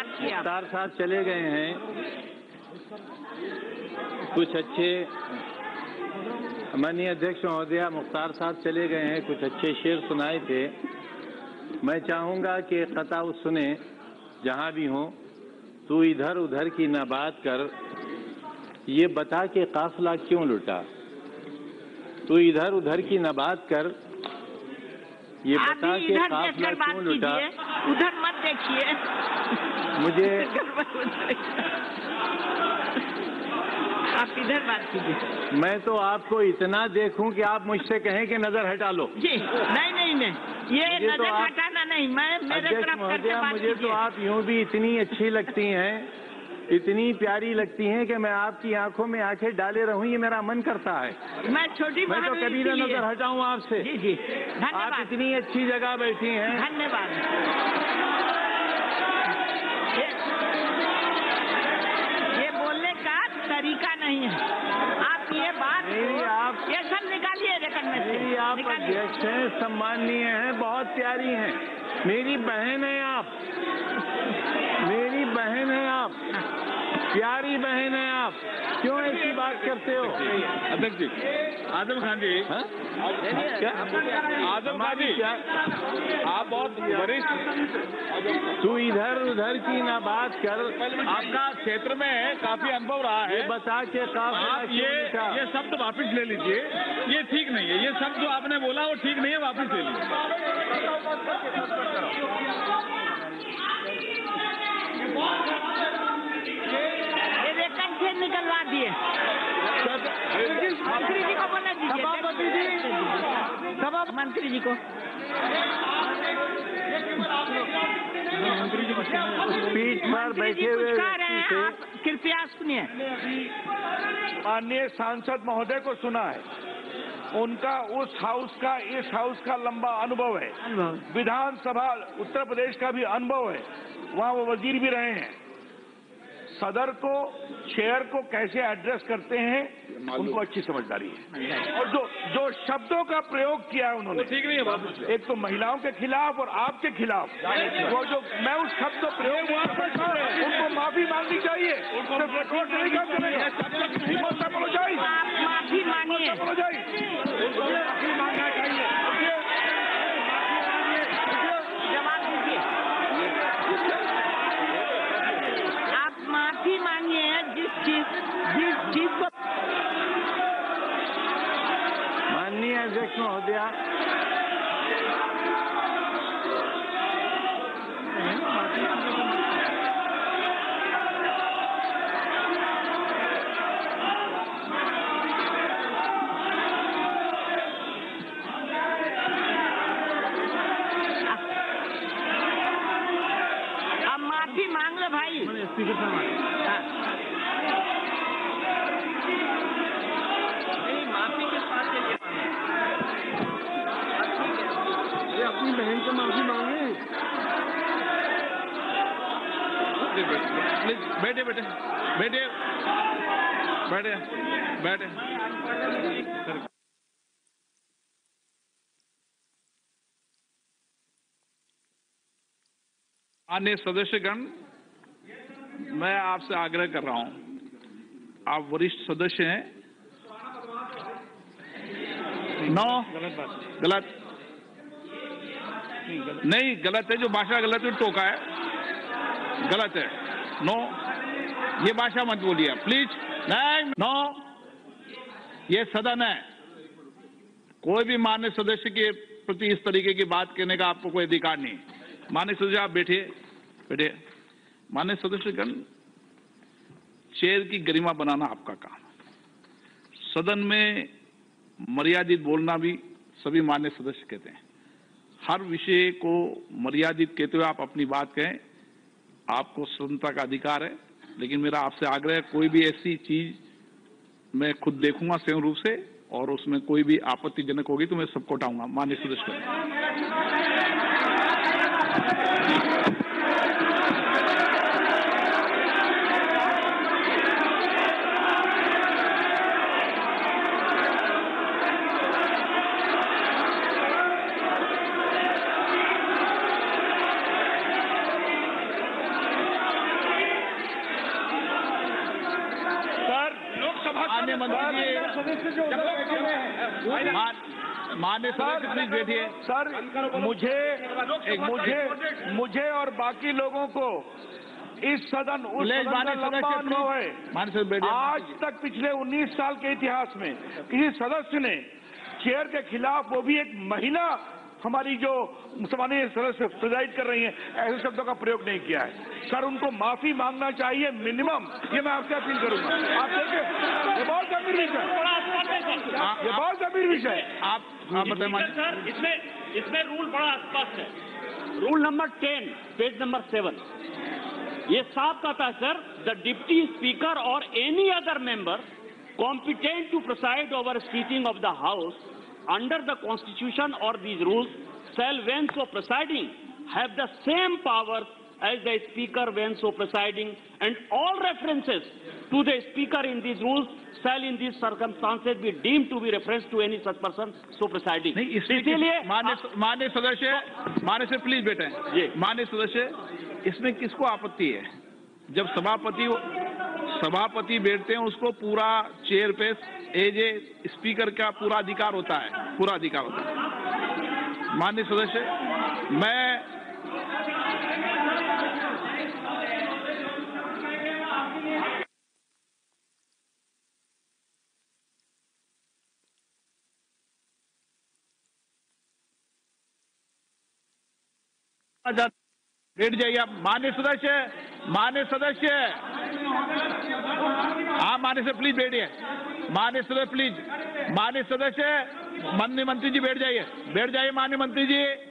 मुख्तार साहब चले गए हैं। कुछ अच्छे माननीय अध्यक्ष महोदया, मुख्तार साहब चले गए हैं। कुछ अच्छे शेर सुनाए थे। मैं चाहूँगा कि कताउ सुने, जहाँ भी हो। तू इधर उधर की ना बात कर। ये बता के काफिला क्यों लुटा? तू इधर उधर की ना बात कर। ये बता के काफिला क्यों लुटा? उधर मत देखिए। मुझे। आप इधर बात कीजिए। मैं तो आपको इतना देखूँ कि आप मुझसे कहें कि नज़र हटा लो। जी नहीं नहीं नहीं। ये तो नज़र हटाना नहीं मैं मेरे तरफ़ करके बात मुझे तो आप यूँ भी इतनी अच्छी लगती हैं। इतनी प्यारी लगती हैं कि मैं आपकी आँखों में आँखें डाले रहूँ ये मेरा मन करता है। मैं छोटी मैं तो कभी ना नज़र हटाऊं आपसे। जी जी। आप इतनी अच्छी जगह बैठी हैं। धन्यवाद। ये- ये बोलने का तरीका नहीं है। आप ये बात आप ये सब निकालिए रिकॉर्ड में मेरी आप अध्यक्ष हैं सम्माननीय हैं बहुत प्यारी हैं। मेरी बहन है आप। मेरी बहन है आप। प्यारी बहन है आप। क्यों ऐसी बात करते हो? अध्यक्ष जी। आज़म खान जी। हाँ? क्या? आज़म खान जी आप बहुत वरिष्ठ तू इधर उधर की ना बात कर। आपका क्षेत्र में काफ़ी अनुभव रहा है। बता के आप ये? ये शब्द वापस ले लीजिए। ये ठीक नहीं है। ये शब्द जो आपने बोला वो ठीक नहीं है वापस ले लीजिए ये रिकॉर्ड से निकलवा दिए। मंत्री जी को बोला दीजिए। सभापति जी। सभा मंत्री जी को। पीठ पर बैठे हुए हैं आप। कृपया सुनिए। माननीय सांसद महोदय को सुना है। उनका उस हाउस का इस हाउस का लंबा अनुभव है। विधानसभा उत्तर प्रदेश का भी अनुभव है। वहाँ वो वज़ीर भी रहे हैं। सदर को चेयर को कैसे एड्रेस करते हैं उनको अच्छी समझदारी है। और जो जो शब्दों का प्रयोग किया है उन्होंने ठीक नहीं है एक तो महिलाओं के खिलाफ और आपके खिलाफ। वो जो मैं उस शब्द का प्रयोग उनको माफ़ी मांगनी चाहिए। सिर्फ़ रिकॉर्ड नहीं काम करेगा हिम्मत से apologize। आप माफ़ी मांगिए apologize। उनको माफ़ी मांगना चाहिए जवाब दीजिए आप माफ़ी मांगिए जिस चीज़ जिस चीज़ को अध्यक्ष महोदया अब माफ़ी मांग लो भाई। हाँ। अपनी प्लीज़ बैठे बैठे बैठे बैठे बैठे बैठे। अन्य सदस्यगण, मैं आपसे आग्रह कर रहा हूँ। आप वरिष्ठ सदस्य हैं। नो, गलत। नहीं, गलत है, जो भाषा गलत है टोका है। गलत है। नो ये भाषा मत बोलिए प्लीज़ नहीं नो ये सदन है। कोई भी मान्य सदस्य के प्रति इस तरीके की बात कहने का आपको कोई अधिकार नहीं। मान्य सदस्य, आप बैठिए। बैठिए। मान्य सदस्यगण चेयर की गरिमा बनाना आपका काम सदन में मर्यादित बोलना भी सभी मान्य सदस्य कहते हैं। हर विषय को मर्यादित कहते हुए आप अपनी बात कहें। आपको स्वतंत्रता का अधिकार है, लेकिन मेरा आपसे आग्रह है, कोई भी ऐसी चीज़ मैं खुद देखूँगा स्वयं रूप से, और उसमें कोई भी आपत्तिजनक होगी तो मैं सबको हटाऊँगा। मान्य सदस्य मंत्री जी मान- माननीय सदस्य प्लीज़ बैठिए। सर मुझे मुझे मुझे और बाकी लोगों को इस सदन उस सदन का अनुभव है। आज तक पिछले 19 साल के इतिहास में किसी सदस्य ने चेयर के खिलाफ वो भी एक महिला हमारी जो सदस्य प्रिजाइड कर रही हैं ऐसे शब्दों का प्रयोग नहीं किया है। सर उनको माफ़ी मांगना चाहिए मिनिमम। ये मैं आपसे अपील करूँगा। आप देखिए ये बहुत गंभीर विषय है। ये बहुत गंभीर विषय है। आप आप सर। इसमें इसमें रूल बड़ा स्पष्ट है। Rule number ten page number seven. ये साफ़ कहता है sir the deputy speaker or any other member competent to preside over a sitting of the house under the constitution or these rules shall when so presiding have the same powers as the speaker when so presiding and all references to the speaker in these rules shall in these circumstances be deemed to be reference to any such person so presiding इसीलिए मान्य सदस्य मान्य से please जी। मान्य सदस्य इसमें किसको आपत्ति है जब सभापति सभापति बैठते हैं, उसको पूरा चेयर पे एज ए स्पीकर का पूरा अधिकार होता है, पूरा अधिकार होता है। मान्य सदस्य, मैं बैठ जाइए आप। मान्य सदस्य मान्य सदस्य हाँ मान्य से प्लीज़ बैठिए। मान्य सदस्य प्लीज़ मान्य सदस्य माननीय मंत्री जी बैठ जाइए। बैठ जाइए माननीय मंत्री जी।